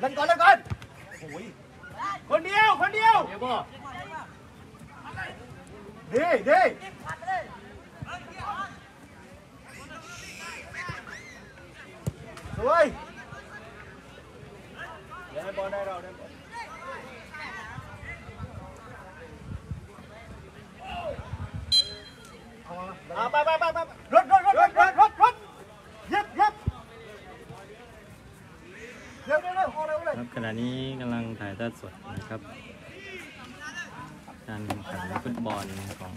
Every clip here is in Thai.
เล่นก่อนเล่นก่อนคนเดียวคนเดียวเดี๋ยว ครับขณะนี้กำลังถ่ายทอดสดนะครับ การแข่งขันฟุตบอลของ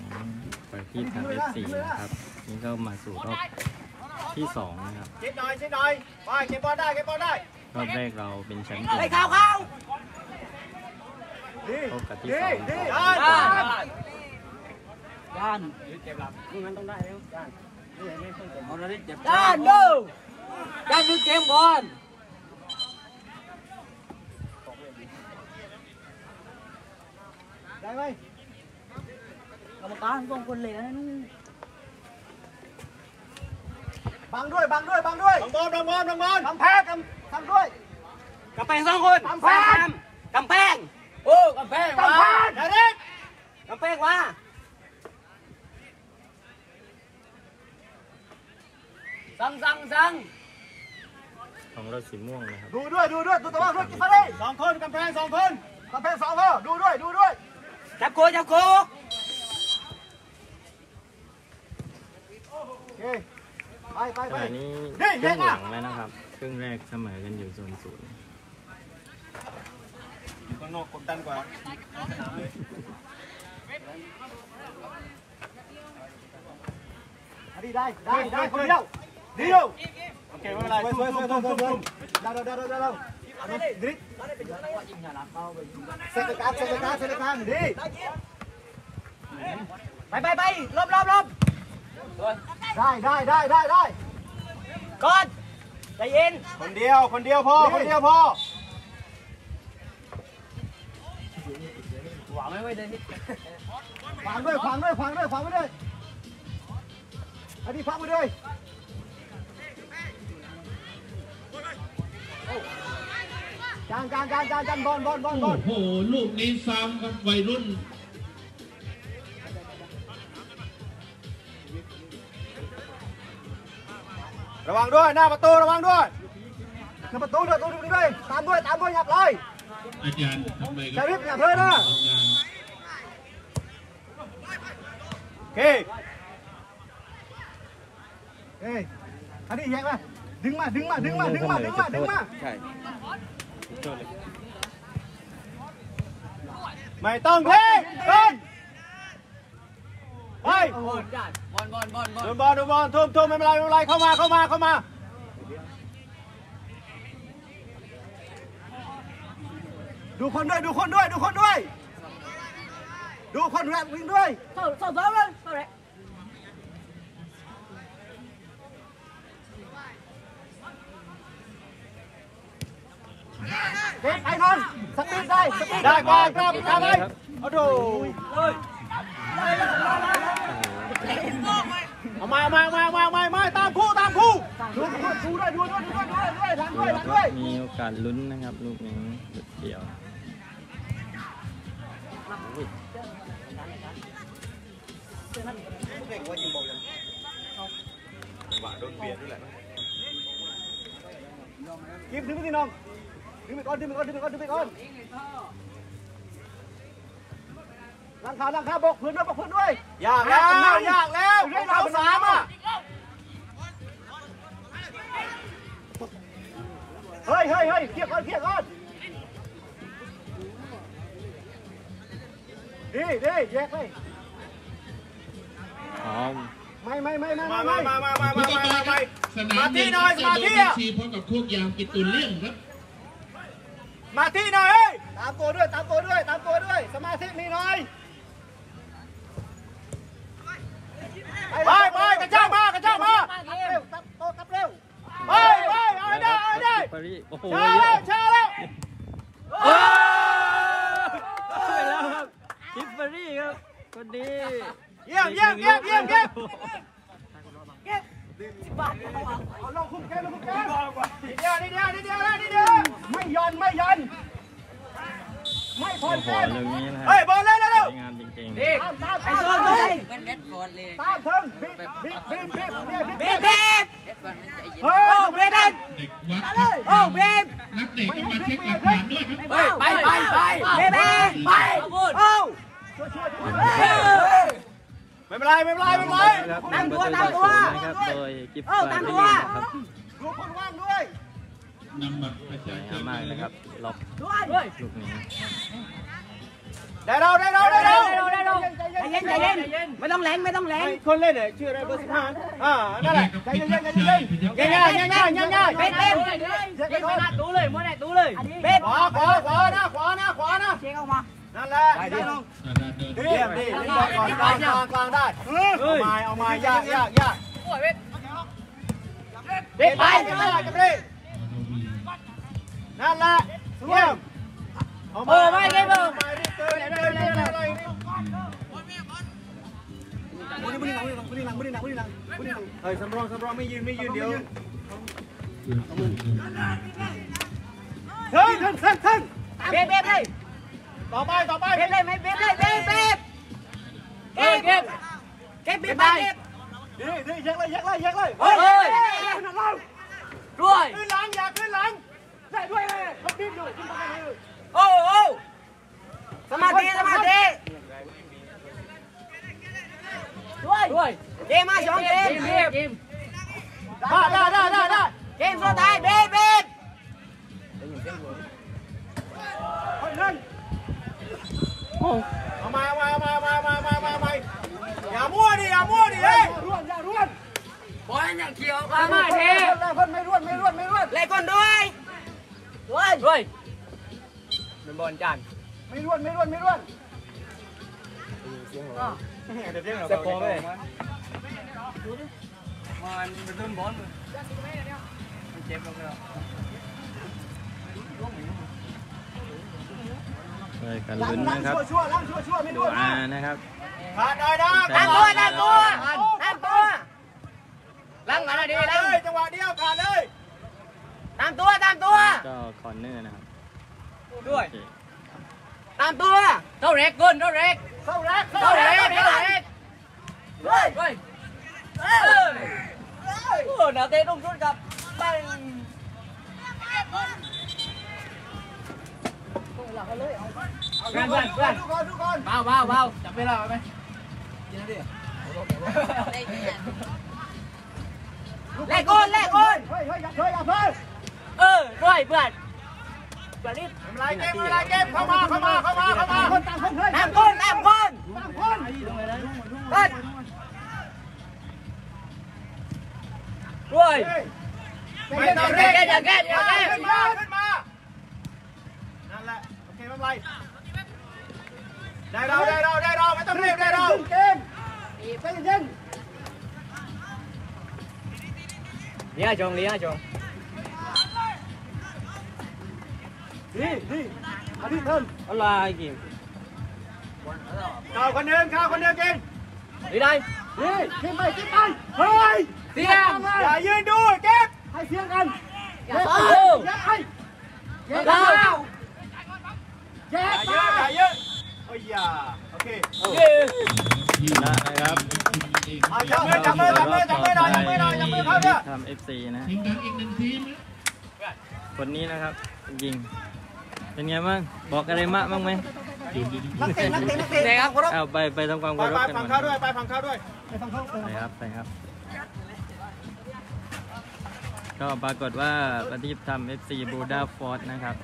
ประเทศทาง FC นะครับนี่ก็มาสู่รอบที่สองนะครับ ชิดหน่อยชิดหน่อยไปเก็บบอลได้เก็บบอลได้รอบแรกเราเป็นแชมป์กลุ่มไอ้ข้าวข้าวดีพบกับที่ดีสองดีของอ่าด้านอ่าด้านเก็บหลับลูกนั้นต้องได้แล้วด้านนี่ไม่เพิ่งเก็บเอาละนี่เจ็บด้านดูด้านดูเกมบอล ได้ไหมกรรมการต้องคนเหลวนั้นบังด้วยบังด้วยบังด้วยบังบอลบังบอลบังบอลทำแพ้ทำทำด้วยกำแพงสองคนกำแพงกำแพงโอ้กำแพงทำแพ้เด็กกำแพงมาสั่งสั่งสั่งของเราสีม่วงนะครับดูด้วยดูด้วยดูตัวว่าด้วยกินมาดิสองคนกำแพงสองคนกำแพงสองคนดูด้วยดูด้วยจั บโคจับโคโอเคไปไปขไปณะนี้นี่ครึ่งเย็นหอะลังแล้วนะครับ ครึ่งแรกเสมอกันอยู่ศูนย์ศูนย์ข้างนอกกดดันกว่าอันนี้ได้ได้ได้คนเดียวเดียวโอเคไม่เป็นไรสวยสวยสวยสวยสวยดาวดาวดาวดาวดาวอันนี้ดริเซตการเซตการเซตการดีไปไปไปลบลบลบได้ได้ได้ได้ ได้ก่อนใจเย็นคนเดียวคนเดียวพอคนเดียวพอหวังไม่ไว้เลย จานจานจานจานจานบอลบอลบอลบอโอ้ลโหลูกนี้ซ้ำครับวัยรุ่นระวังด้วยหน้าประตูระวังด้วยหน้าประตูด้วยประตูด้วยตามด้วยตามด้วยหยับเลยอาจารย์ทำไมชาริฟหยับเลยนะทำงานโอเคเฮ้ยอันนี้แยกมาดึงมาดึงมาดึงมาดึงมาดึงมาดึงมาใช่ ไม่ต้องเพ่งเพ่งไปบอลได้บอลบอลบอลบอลโดนบอลโดนบอลทุ่มทุ่มไม่เป็นไรไม่เป็นไรเข้ามาเข้ามาเข้ามาดูคนด้วยดูคนด้วยดูคนด้วยดูคนแรกวิ่งด้วยเท่าเท่าเท่าเลยเท่าไหร่ เด็กไปนอนสปีดได้สปีดได้กว่ากล้าไปทำเลยเอาดูเอามามามามามามาตามคู่ตามคู่ดูดูดูด้วยดูด้วยดูด้วยดูด้วยหลังด้วยหลังด้วยมีโอกาสลุ้นนะครับลูกนี้จุดเดียวกิมดึงไปสิน้อง ดึงไปก่อนดึงไปก่อนดึงไปก่อนดึงไปก่อนหลังขาหลังขาบกพื้นด้วยบกพื้นด้วยยากแล้วยากแล้วเรื่องเราสามอะเฮ้ยเฮ้ยเฮ้ยเคลียร์ก่อนเคลียร์ก่อนดีดีแยกเลยอ๋อไม่ไม่ไม่ไม่มาไม่มามามามาผู้มาต่อมาไปคมารับสนามมาที่หน่อยมาที่อะชีพบกับโคกยางกิตตุนเลี่ยงครับ มาที่หน่อยเอ้ยตามตัวด้วยตามตัวด้วยตามตัวด้วย สมาธิมีหน่อยไปไปกระชากมากระชากมาเร็วตับโตตับเร็วไปไปเอาให้ได้เอาให้ได้ปารีสโอ้โหช้าแล้วช้าแล้วโอ้ไปแล้วครับคิปเปอรี่ครับคนนี้เยี่ยมเยี่ยมเยี่ยมเยี่ยมเยี่ยมเอาลงคุมเกมลงคุมเกมนิดเดียวนิดเดียวนิดเดียวแล้วนิดเดียว ไม่ย่อนไม่โหตรงนี้นะครัเฮ้ยบบอลเลยเร็วสวยงามจริงเด็กตามตามไอ้ตามโซ่เลเลยยมันเม็ดฟอดเลยตามถึงบีบบีบบีบบีบบีบเบ็ดเบ็ดเม็ดฟอดมันใจเย็นเฮ้ยโอ้เบ็ดเบ็ดเด็กวัดครับโอ้เบ็ดนักเตะต้องมาเช็คหลักฐานด้วยครับเฮ้ยไปไปไปเบ็ดเบ็ดไปโอ้ไม่เป็นไรไม่เป็นไรไม่เป็นไรๆครับหนึ่งประตูต่อศูนย์นะครับโดยกิฟต์ฟาร์ดิลีนะครับดูคนว่างด้วยนำบัตรประ สวชายชงามนมากนะครับล็อกด้วยลูกนี้ได้เราได้เราได้เราใจเย็นใจเย็นไม่ต้องแรงไม่ต้องแรงคนเล่นเนี่ยชื่ออะไรเบอร์สิบห้าอ่านั่นแหละใจเย็นใจเย็นใจเย็นง่ายง่ายง่ายง่ายง่ายเบ็ดเบ็ดเช็คไปก่อนตู้เลยมัวไหนตู้เลยเบ็ดขวาขวาขวานะขวานะขวานะเช็คออกมานั่นแหละได้ลงอาจารย์เดินเยี่ยมดิเล่นบอลก่อนกลางกลางกลางได้เอาไม้เอาไม้ยากยากยากเบ็ดไปจะไม่ได้จะไม่ได้ นั่นแหละเยี่ยมเอามาไม่ได้เบอร์ไม่ได้เติมเติมเติมอะไรบุญบุญหลังบุญหลังบุญหลังบุญหลังบุญหลังเฮ้ยสำรองสำรองไม่ยืนไม่ยืนเดี๋ยวเฮ้ยท่านท่านท่านเบ็ดเบ็ดเลยต่อไปต่อไปเบ็ดเลยไม่เบ็ดเลยเบ็ดเบ็ดเก็บเก็บเก็บเบ็ดไปเก็บดีดียักเลยยักเลยยักเลยเฮ้ยขึ้นหลังด้วยขึ้นหลังอย่าขึ้นหลัง ได้ด้วยเลยเขาดิ้นอยู่ขึ้นมาเลยโอ้โอ้สมาธิสมาธิด้วยด้วยเกมมาสองเกมเก วยด้วยเป็นบอลจานไม่ร่วนไม่ร่วนไม่ร่วนเจ็บคอไหมมันเป็นต้นบอลเจ็บแล้วเลยกันล้างลุ้นล้างนะครับชั่วชั่วล้างชั่วชั่วไม่ร่วนอ่านะครับขาดได้นะตามตัวตามตัวตามตัวลังอะไรดีขาดลังเลยจังหวะเดียวขาดเลยตามตัวตามตัว ก็คอนเนอร์นะครับด้วย โอเคตามตัว เท่าเร็กก้นเท่าเร็กเข้าแรกเท่าเร็กเท่าเร็กด้วยด้วยเอ้ยโอ้หน้าเตะตรงชุดกับปังเพื่อนเพื่อนเพื่อนทุกคนทุกคนเบาเบาเบาจับเวลาไหมได้เย็นแลกก้นแลกก้น อด้วยเพื่อนเพื่อนนี่อะไรเกมอะไรเกมเข้ามาเข้ามาเข้ามาเข้ามาคนต่างคนเฮ้ยตามก้นตามก้นต่างคนเฮ้ยด้วยไม่ต้องเร่งอย่าแก้อย่าแก้ขึ้นมาขึ้นมานั่นแหละโอเคไม่เป็นไรได้เราได้เราได้เราไม่ต้องรีบได้เราเกมใจเย็นเลี้ยจงเลี้ยจง ดีดีอันนี้เพิ่มอะไรกิมข้าวคนหนึ่งข้าวคนหนึ่งกินดีได้ดีกินไปกินไปเฮ้ยเสียงอย่ายืนดูเก็บให้เสียงกันอย่าอย่าให้ก้าวแยกอย่าอย่าเยอะโอ้ยอย่าโอเคชนะนะครับจับมือจับมือจับมือจับมือหน่อยจับมือหน่อยจับมือเขาเนี่ยทำเอฟซีนะทีมดังอีกหนึ่งทีมคนนี้นะครับยิง เป็นไงบ้างบอกอะไรมะบ้างไหมนักเตะนักเตะนักเตะเด็กครับเอาไปไปทำความไปเคารไปพกันฝั่งก่เขาอนด้วยไปฝั่งเขาด้วยไปฝั่งเขาไปครับไปครับ ก็ปรากฏว่าปฏิบทำเอฟซีบูดาฟอร์ดนะครับ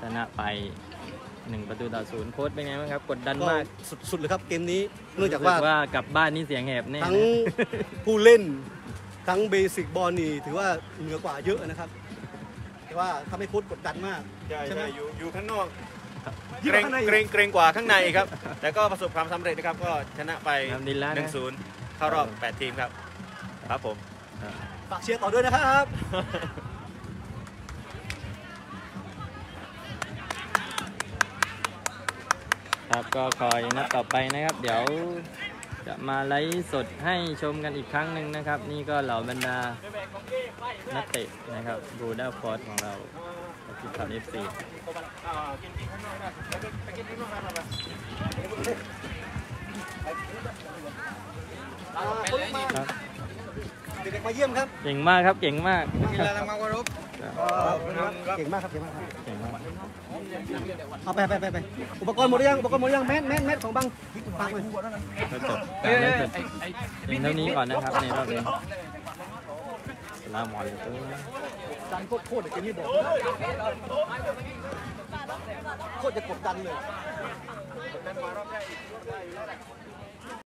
ชนะไปหนึ่งประตูต่อศูนย์โค้ชเป็นไงบ้างครับกดดันก็มากสุดๆเลยครับเกมนี้เนื่องจากรู้ว่าสึว่ากลับบ้านนี่เสียงแหบแน่ทั้งนะผู้เล่นทั้งเบสิกบอลนี่ถือว่าเหนือกว่าเยอะนะครับ แต่ว่าทำให้โค้ชกดดันมาก ใช่ใช่ไหมใช่อยู่อยู่ข้างนอกยิ่งเกกรว่างข้างในเกรงเกรงกว่าข้างในครับ แต่ก็ประสบความสำเร็จนะครับ ก็ชนะไปทำดีแล้วนะ1-0เข้ารอบ8ทีมครับ ครับผม ฝากเชียร์ต่อด้วยนะครับ ครับก็คอยนัดต่อไปนะครับ เดี๋ยว จะมาไลฟ์สดให้ชมกันอีกครั้งหนึ่งนะครับ นี่ก็เหล่าบรรดานักเตะนะครับบูดาฟอร์ดของเราโอเคฏิบทำ FC อ่ากินกินข้างนอกนะไปไปกินข้างนอกนะไปครับเด็กๆมาเยี่ยมครับ เก่งมากครับ เก่งมากกินอะไรมากวะรุปเก่งมากครับ เก่งมากครับ เก่งมาก เอาไปไปไปไปอุปกรณ์หมดหรือยังอุปกรณ์หมดหรือยังแมสแมสแมสของบังปักเลยก็จบการเล่นสดเพียงเท่านี้ก่อนนะครับในรอบนี้ลามอลเลยดันโคตรโคตรเกมนี้บอกโคตรจะกดดันเลย